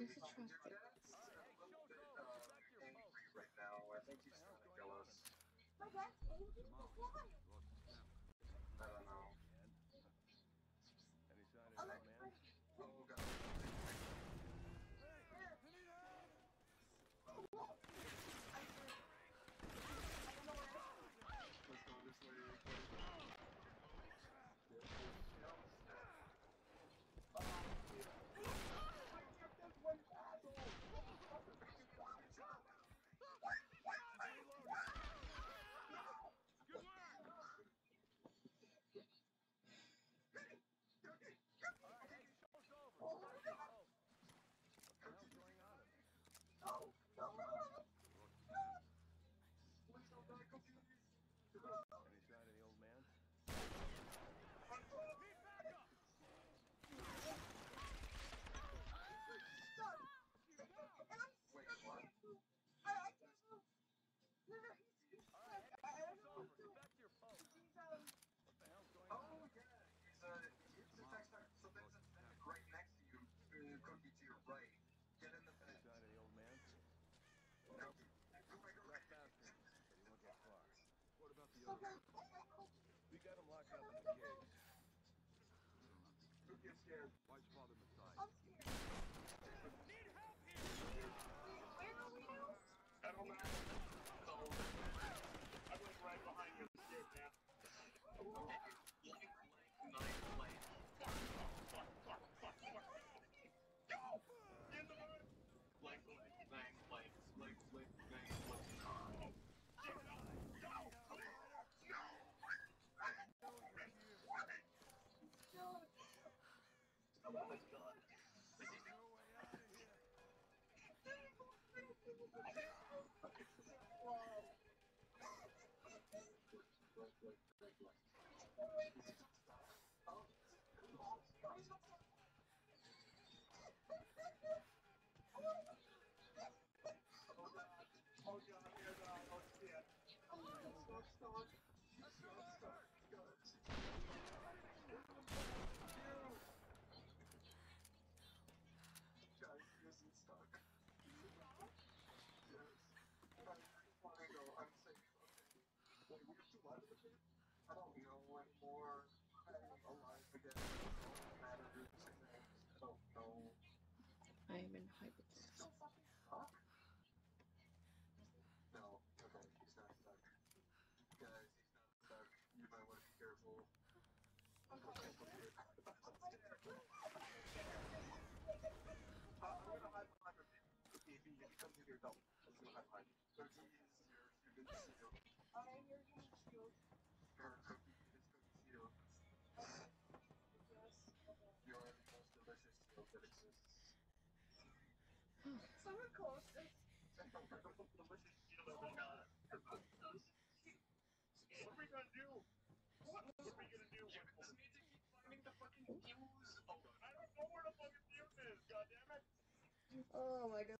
This is trusted. I don't know. We got him locked up in the cage. Don't get scared. 到就是很满意。So it's Your Yes. You are most delicious that exists. Someone this. What are we gonna do? What are we gonna do? Just need to keep finding the fucking fuse. Oh, I don't know where the fucking fuse is, goddammit. Oh my god,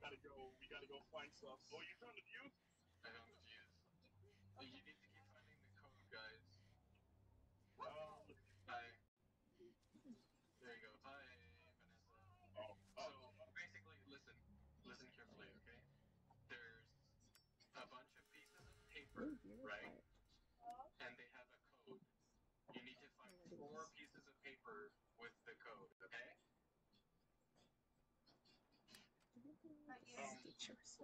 gotta go. We gotta go find stuff. Oh, you found the views? I found the views. Oh, you need pictures.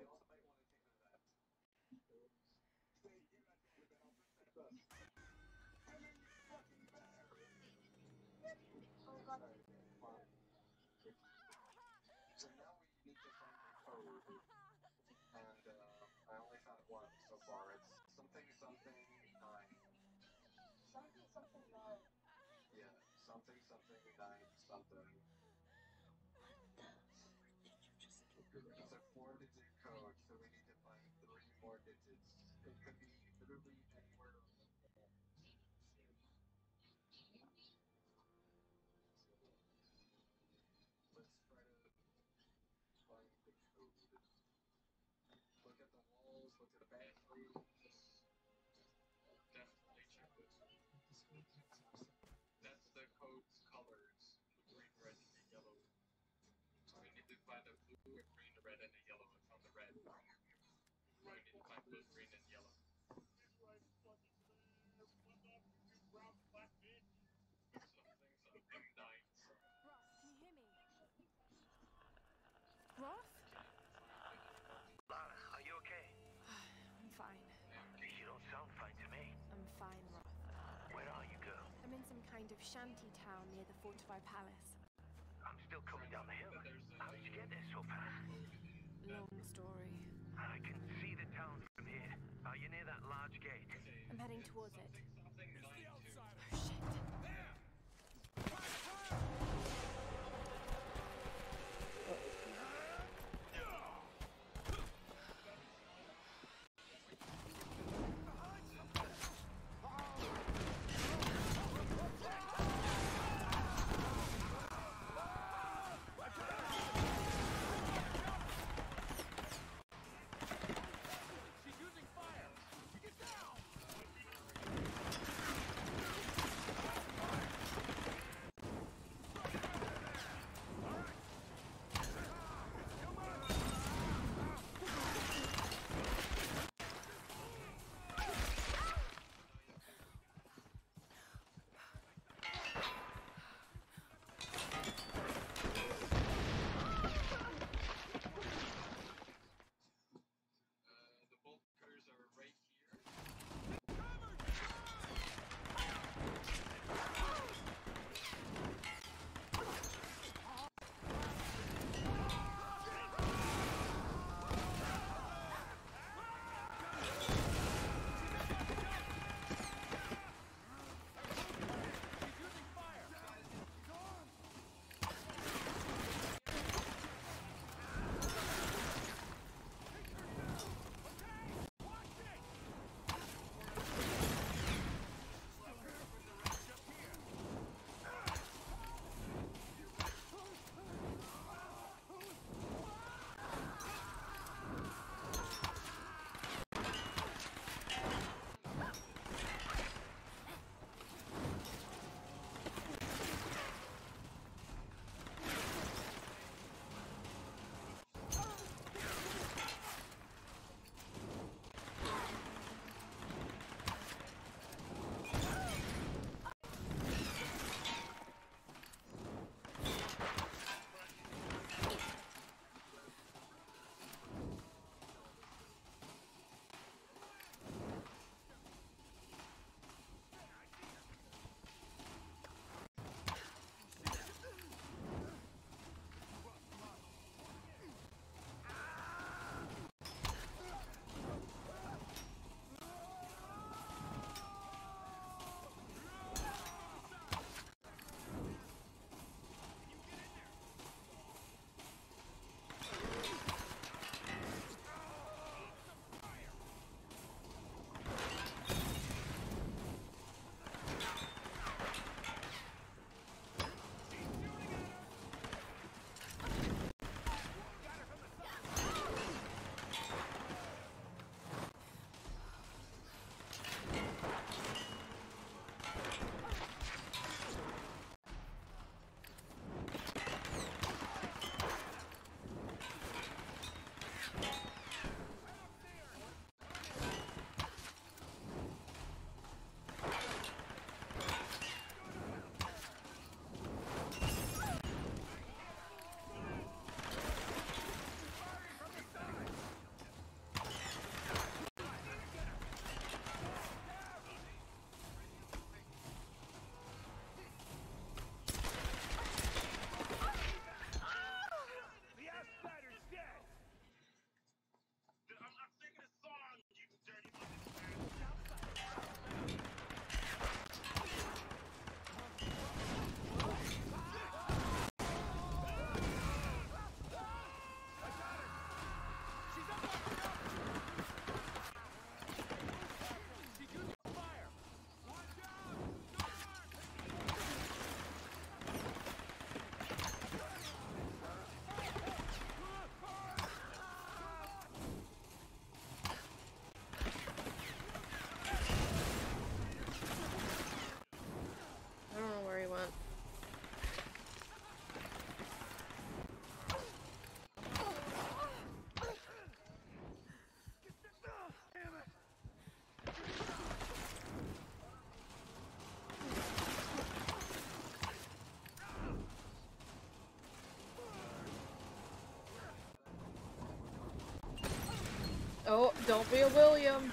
So now we need to find the code, and uh, I only found one so far. It's something something nine. Something something nine. Yeah, something something nine something. Look at the bathrooms. Definitely check this. That's the code's colors. Green, red, and yellow. We need to find a blue, a green, a red, and a yellow. I found the red. We need to find blue, green, and yellow. Kind of shanty town near the fortified palace. I'm still coming down the hill. How did you get there so fast? Long story. I can see the town from here. Are you near that large gate? I'm heading towards it. Something nine two. Oh, shit. Oh, don't be a William.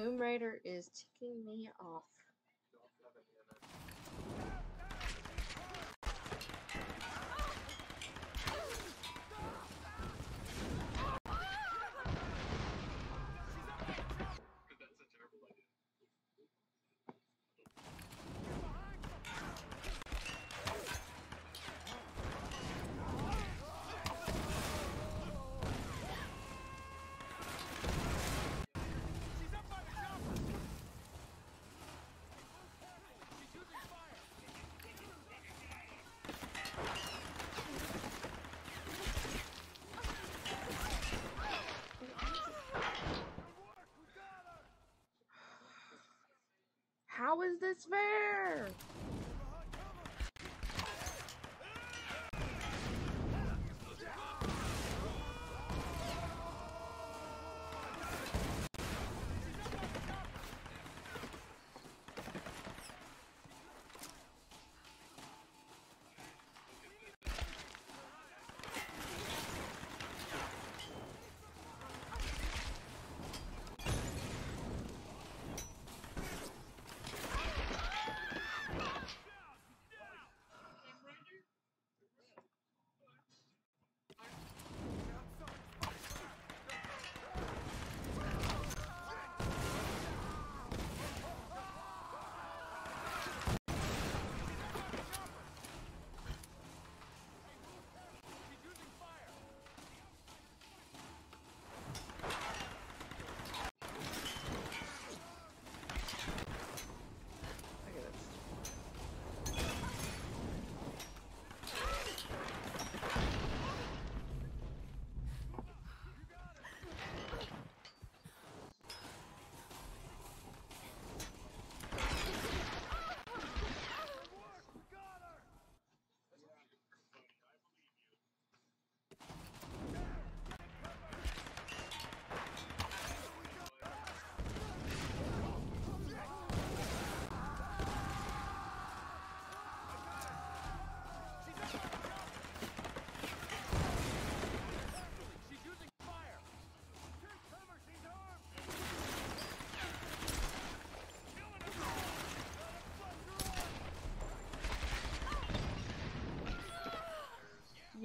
Tomb Raider is ticking me off. How is this fair?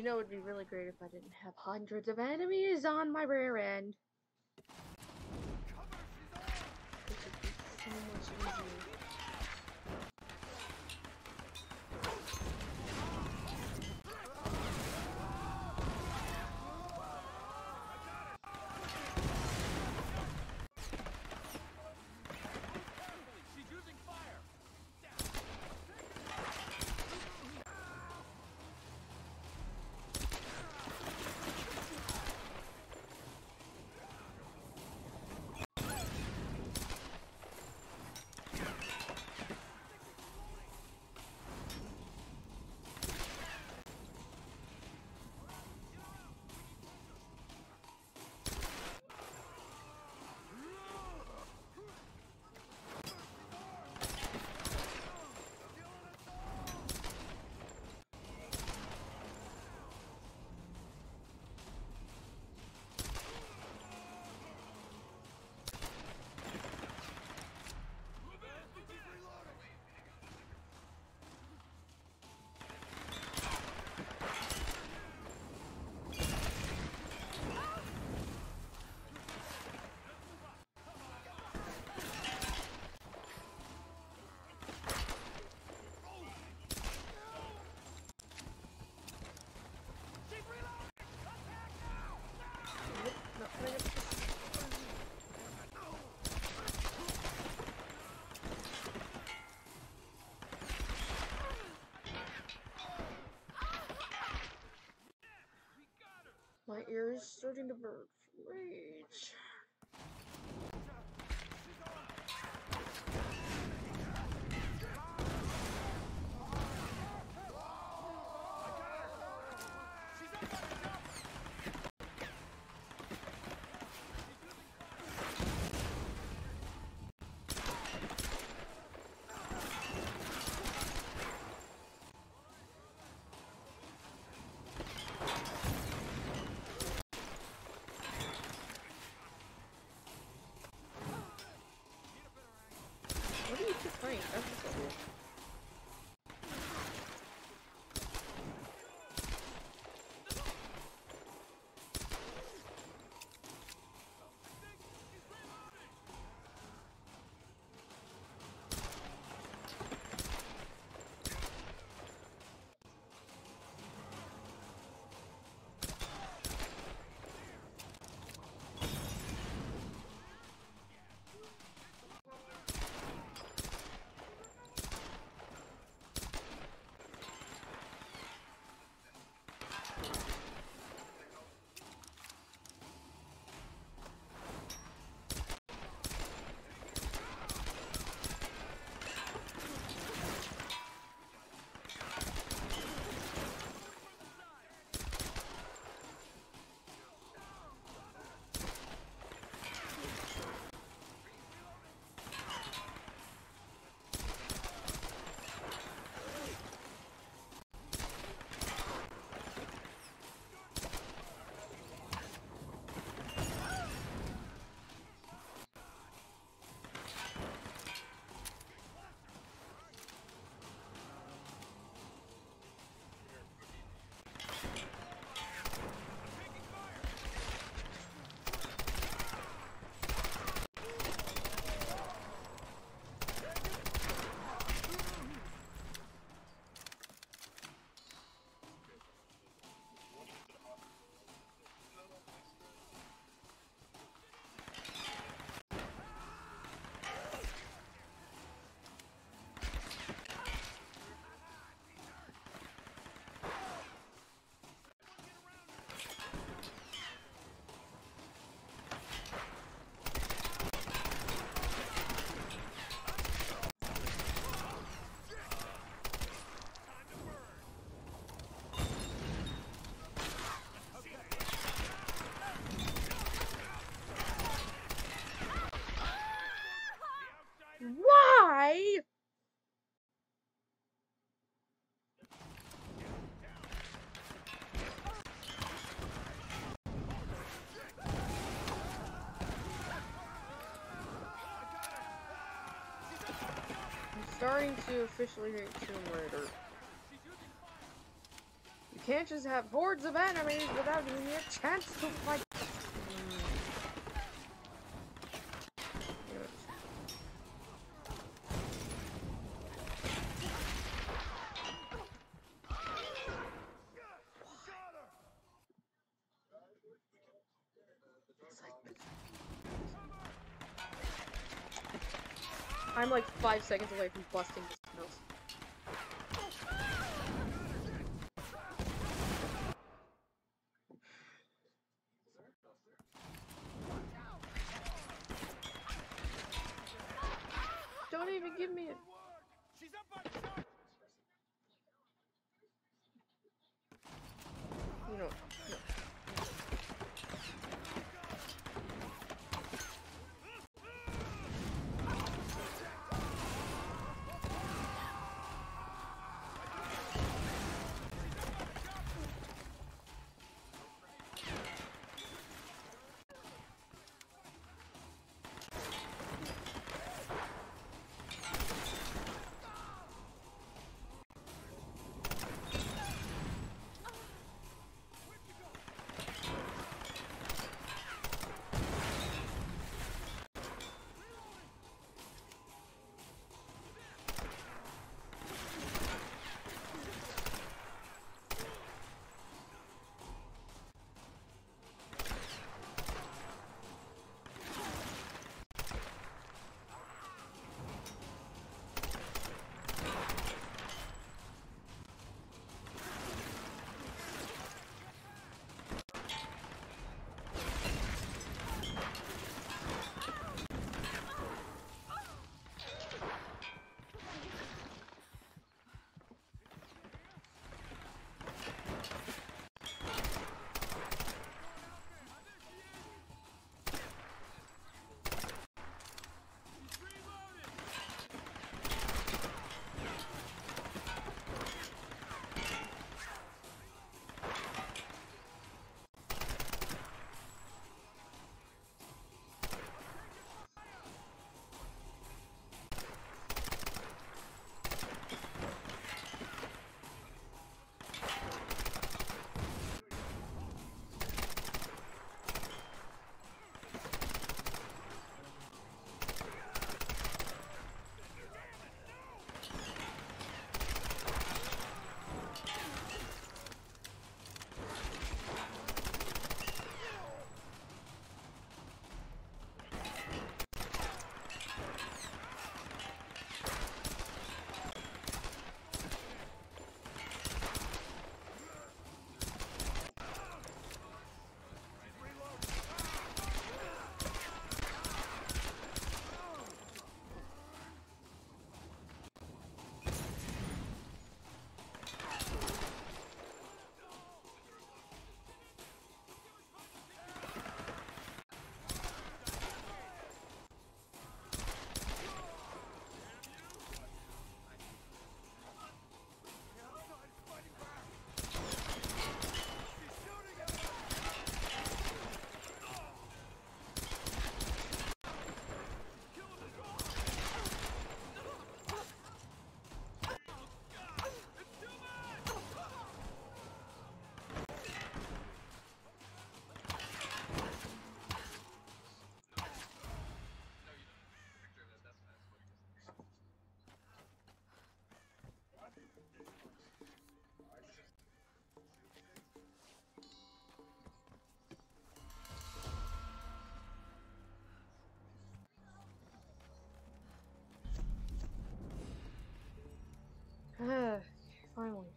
Know, it'd be really great if I didn't have hundreds of enemies on my rear end. Cover, My ear is starting to burn from rage. You starting to officially hate Tomb Raider. Fire! can't just have hordes of enemies without giving me a chance to fight. I'm like five seconds away from busting finally.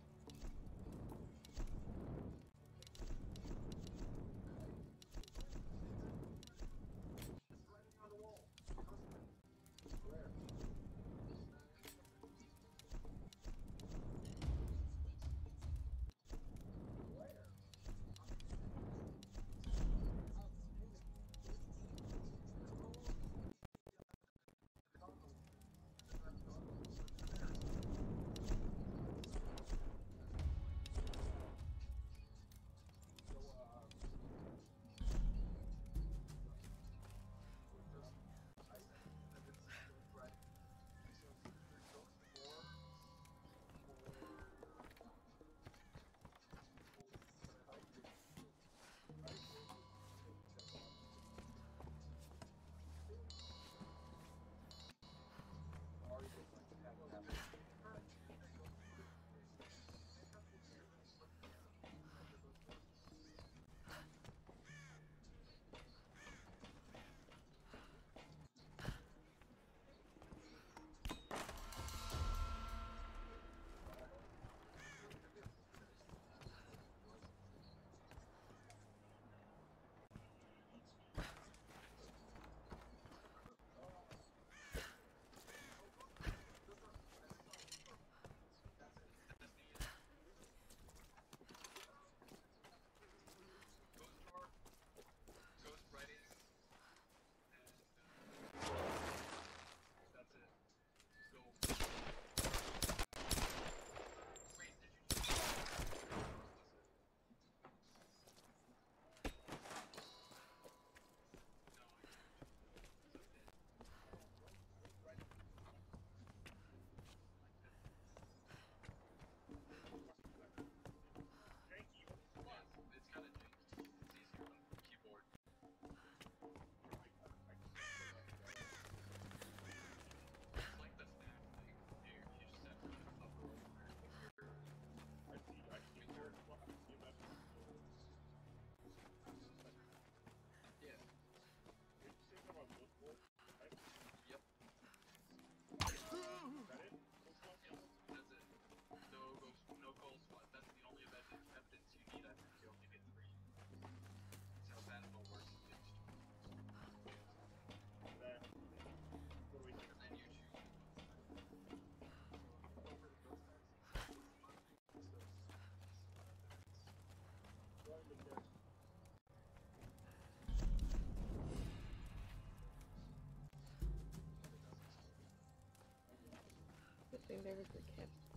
There was a kid.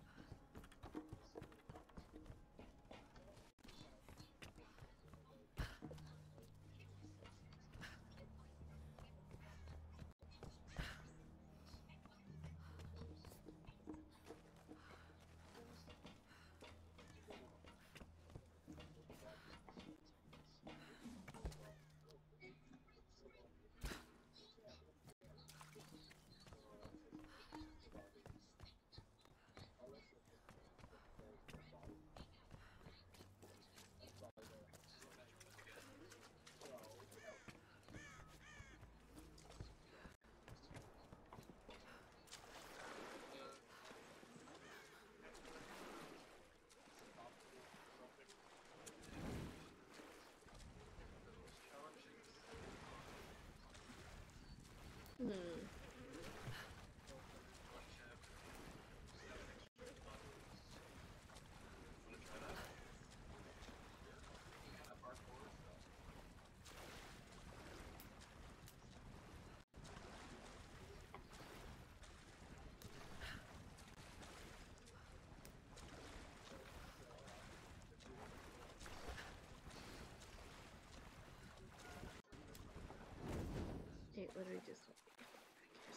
Literally just.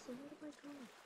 So where do I go?